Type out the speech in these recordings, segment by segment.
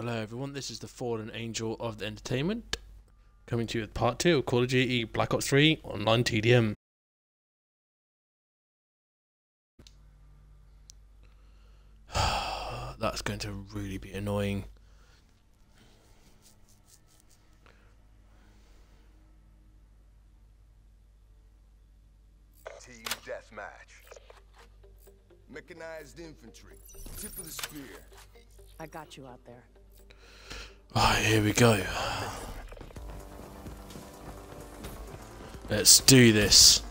hello everyone. This is the Fallen Angel of the Entertainment, coming to you with part two of Call of Duty Black Ops 3 Online TDM. That's going to really be annoying. Team deathmatch. Mechanized infantry. Tip of the spear. I got you out there. Alright, here we go. Let's do this.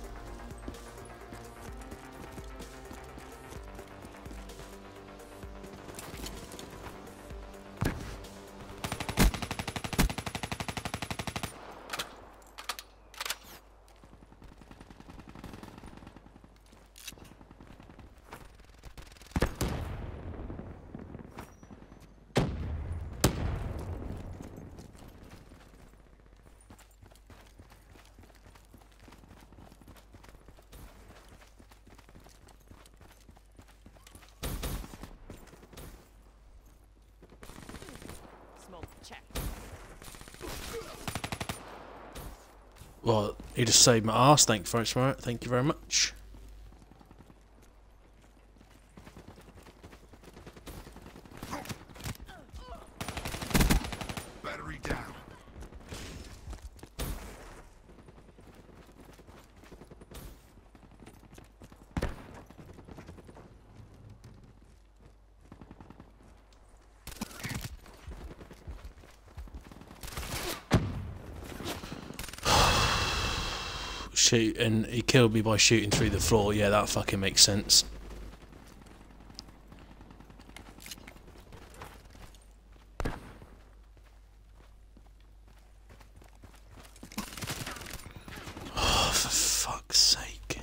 Well, he just saved my ass. Thank you very much. Thank you very much. Killed me by shooting through the floor. Yeah, that fucking makes sense. Oh, for fuck's sake.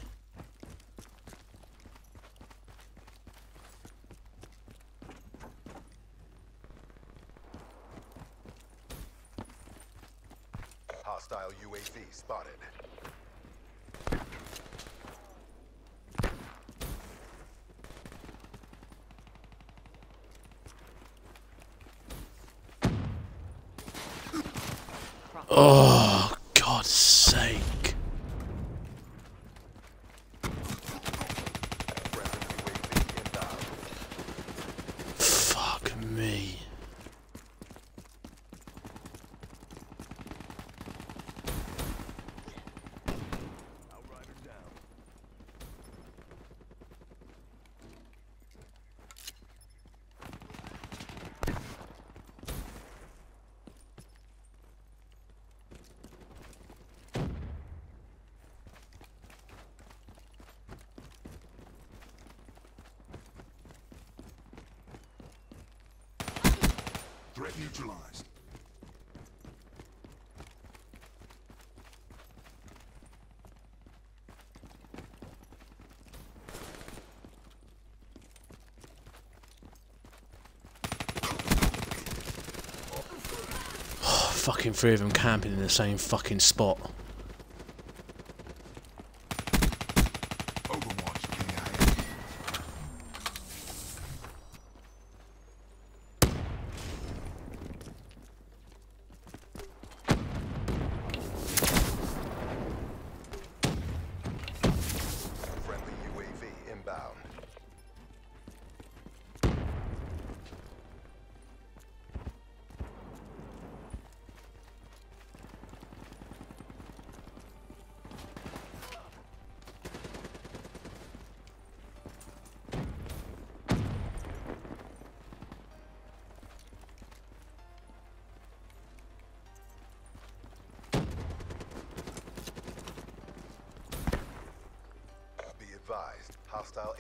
Hostile UAV spotted. Oh, God's sake. Friendly UAV inbound. Fuck me. Outrider down. Threat neutralized. Fucking three of them camping in the same fucking spot.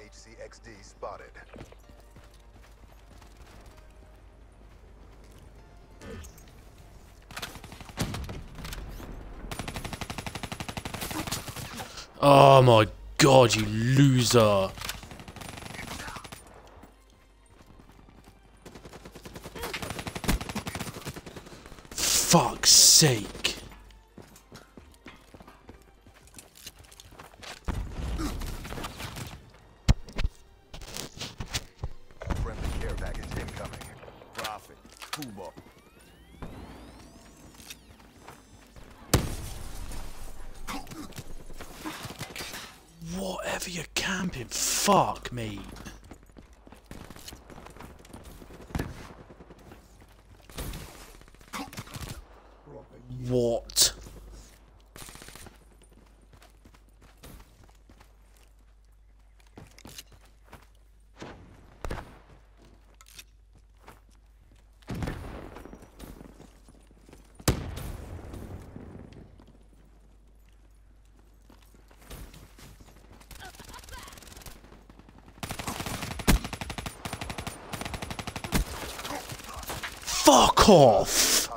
HCXD spotted. Oh my god, you loser. Fuck's sake. Friendly care package incoming. Prophet. Puma. Whatever you're camping, fuck me. What? Fuck off!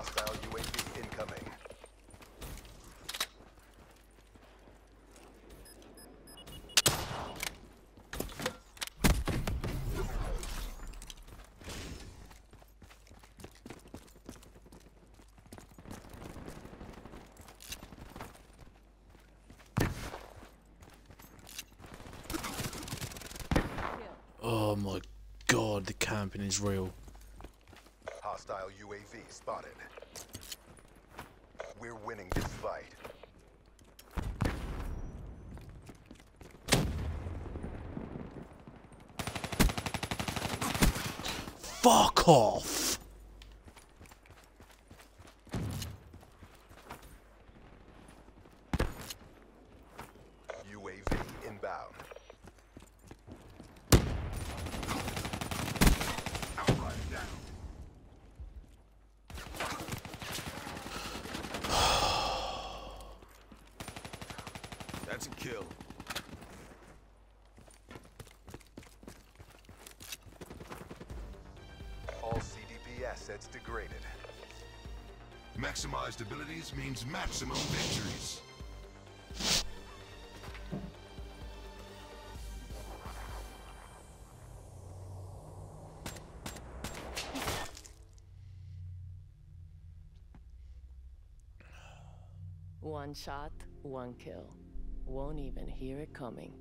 Oh my god, the camping is real. Hostile UAV spotted. We're winning this fight. Fuck off! Maximized abilities means maximum victories. One shot, one kill. Won't even hear it coming.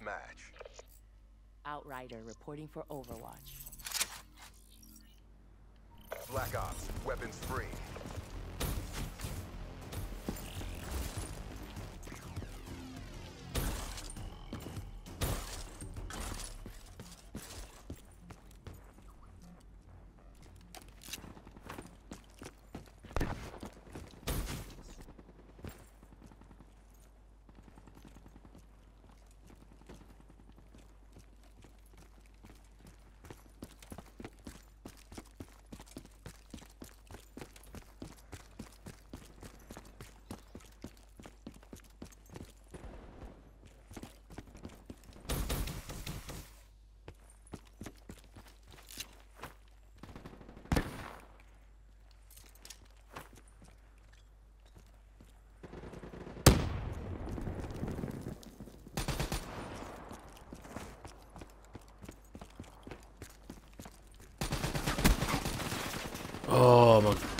Deathmatch. Outrider reporting for Overwatch. Black Ops, weapons free.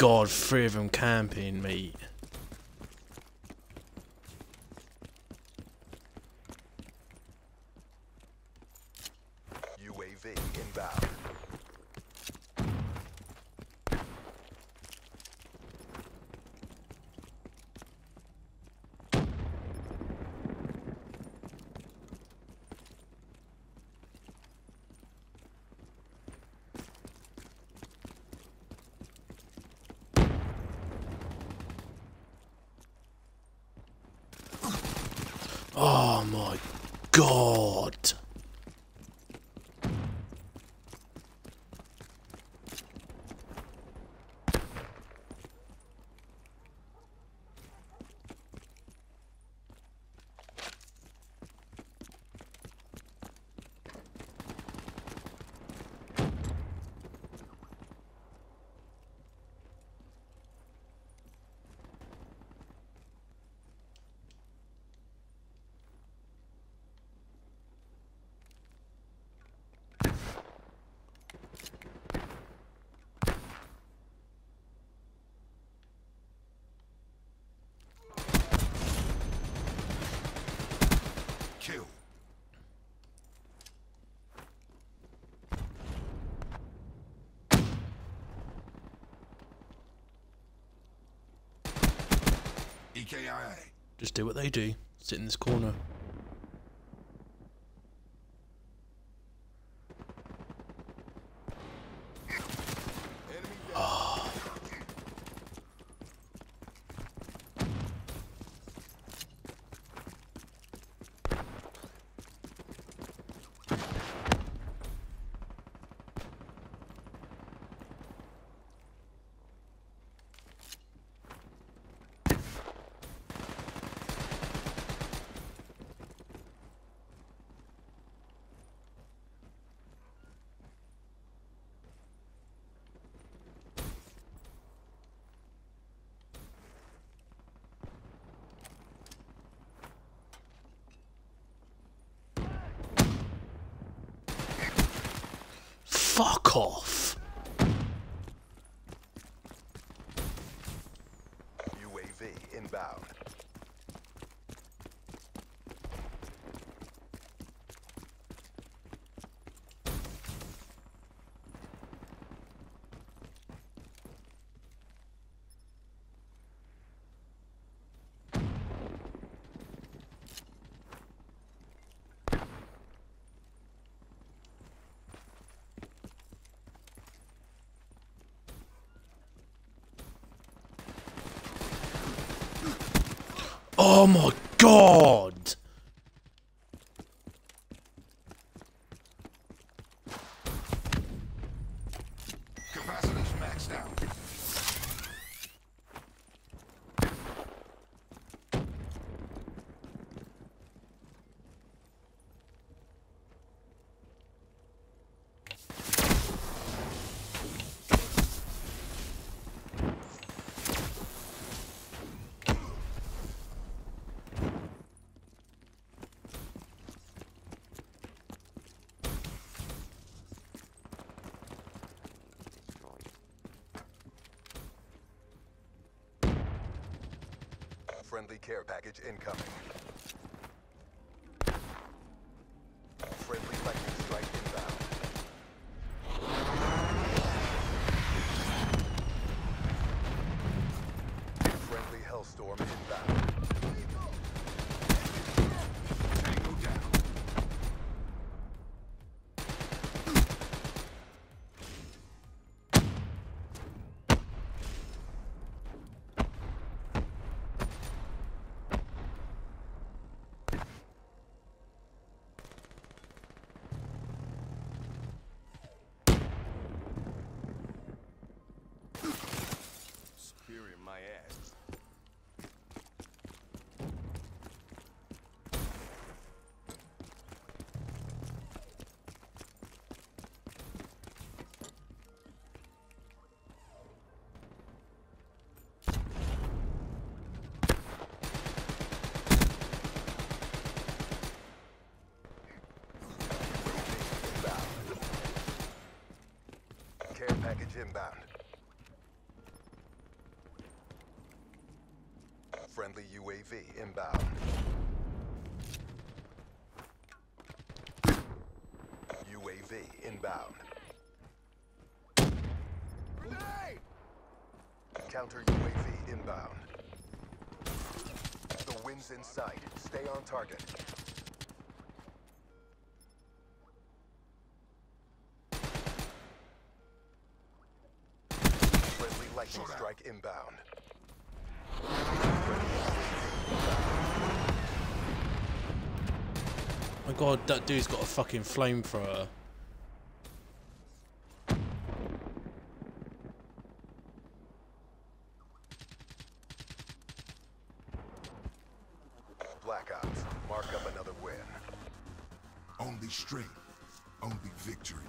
God, three of them camping, mate. UAV inbound. Oh my god. Kill. E EKIA. Just do what they do. Sit in this corner. Fuck off. UAV inbound. Oh my god. Friendly care package incoming. Package inbound. Friendly UAV inbound. UAV inbound. Grenade! Counter UAV inbound. The wind's in sight. Stay on target. Strike inbound. My god, that dude's got a fucking flamethrower. Black Ops. Mark up another win. Only strength. Only victory.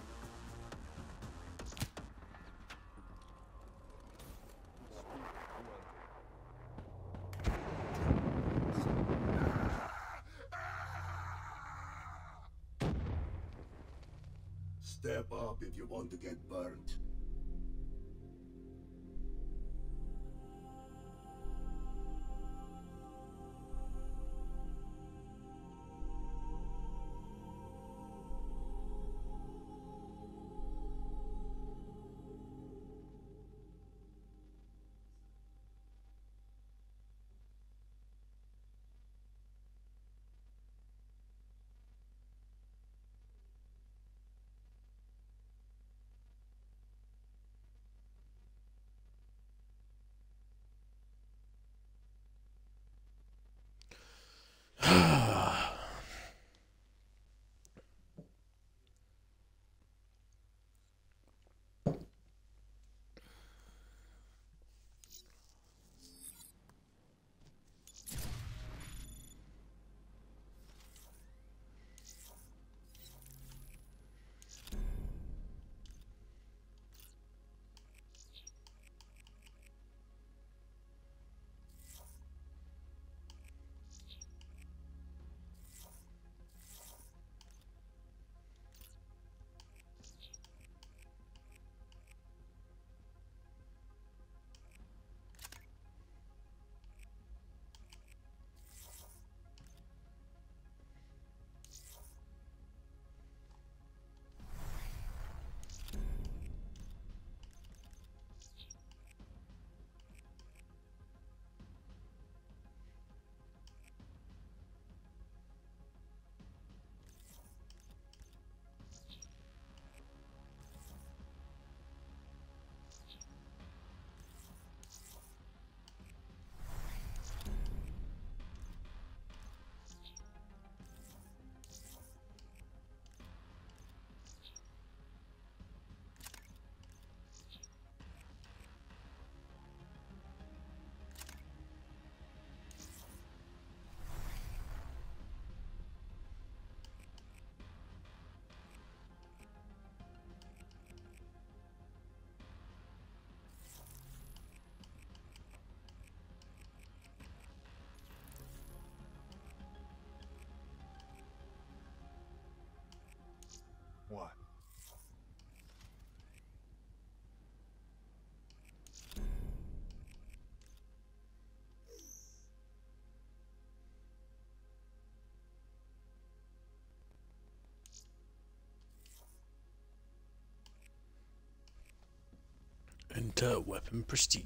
Enter weapon prestige.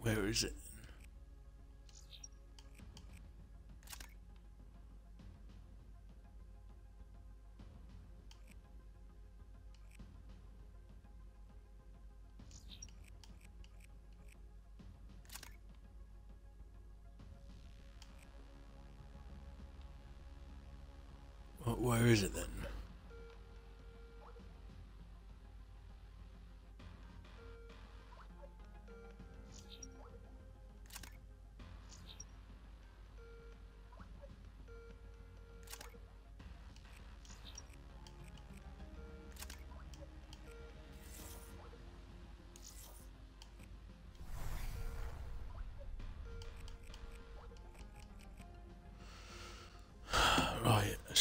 Where is it?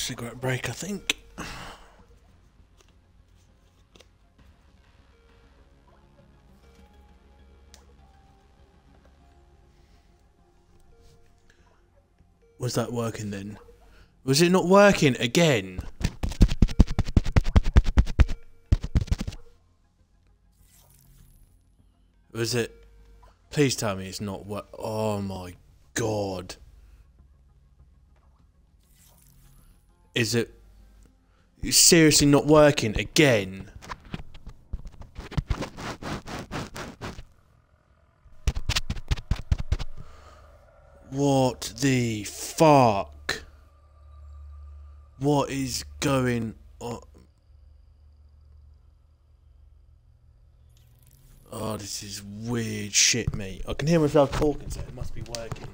Cigarette break, I think. Was that working then? Was it not working again? Was it? Please tell me it's not what. Oh my god. Is it seriously not working again? What the fuck? What is going on? Oh, this is weird shit, mate. I can hear myself talking, so it must be working.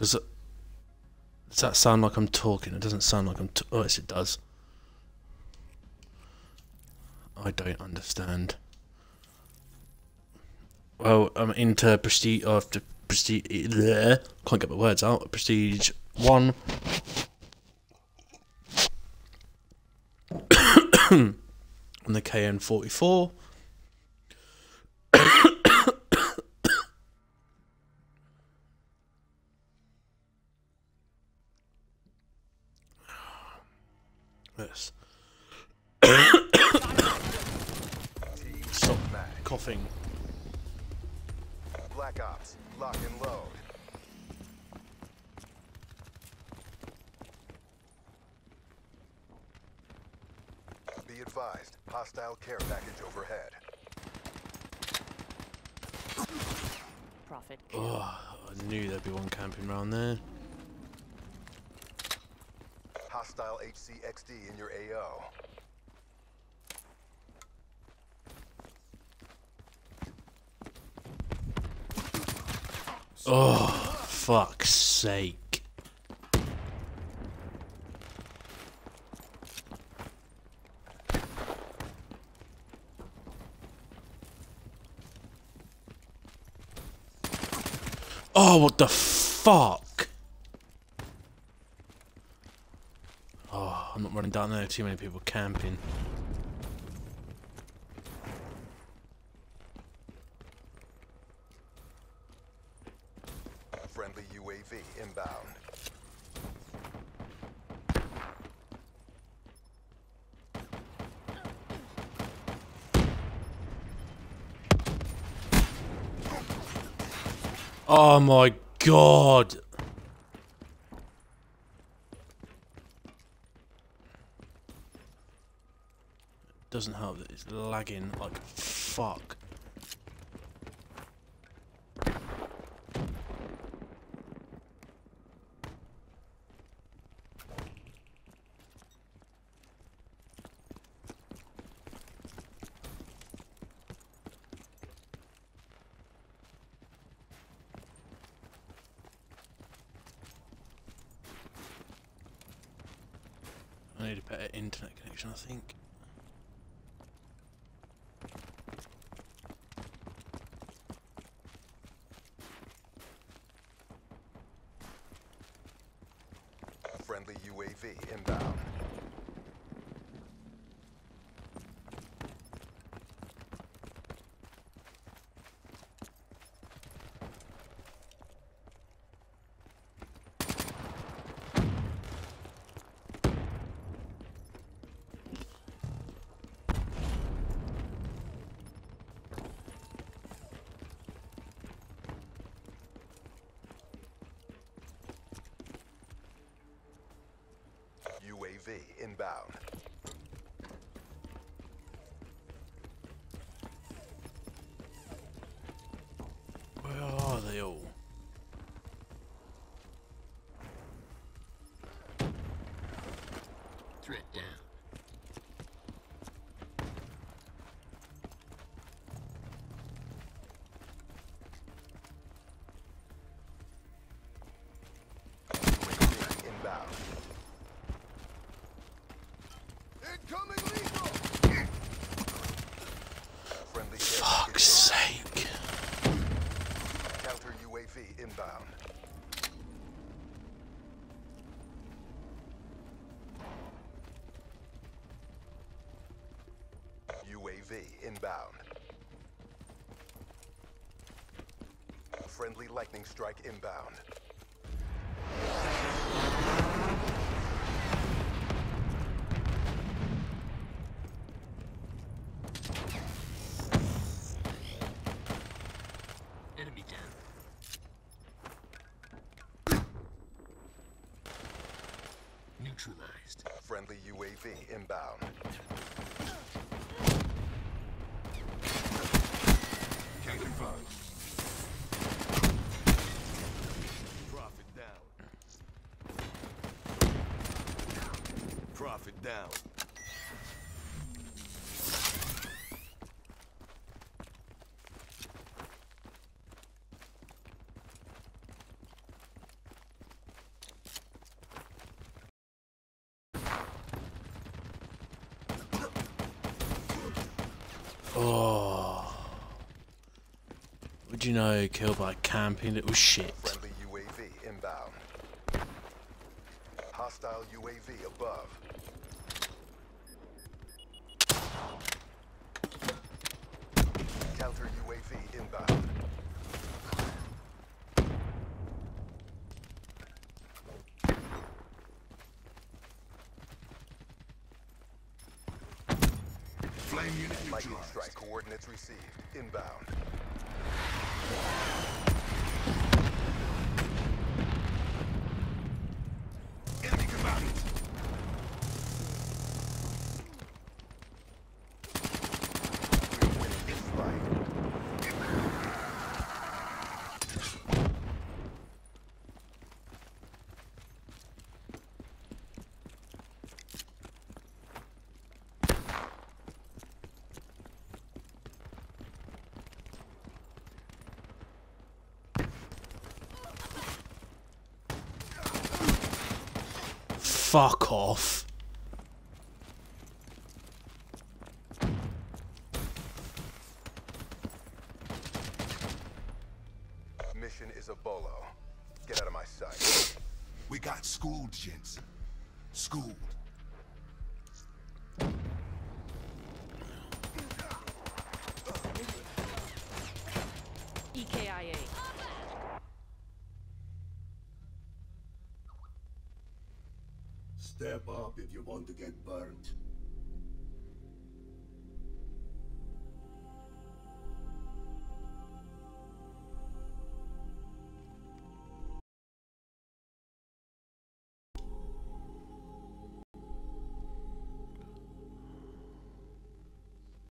Because uh, does that sound like I'm talking? It doesn't sound like I'm. Oh, yes, it does. I don't understand. Well, I'm into prestige after prestige. Bleh, can't get my words out. Prestige one. on the KN44. Hostile care package overhead. Prophet. Oh, I knew there'd be one camping around there. Hostile HCXD in your AO. Oh, fuck's sake. Oh, what the fuck? Oh, I'm not running down there. Too many people camping. Friendly UAV inbound. Oh my god. Doesn't help that it's lagging like fuck. I need a better internet connection, I think. Friendly UAV inbound. UAV inbound. Where are they all? Threat down. UAV inbound. Incoming lethal! Friendly care Fuck's package sake. Counter UAV inbound. Inbound. Friendly lightning strike inbound. Oh. Would you know, kill by camping It was shit. Fuck off.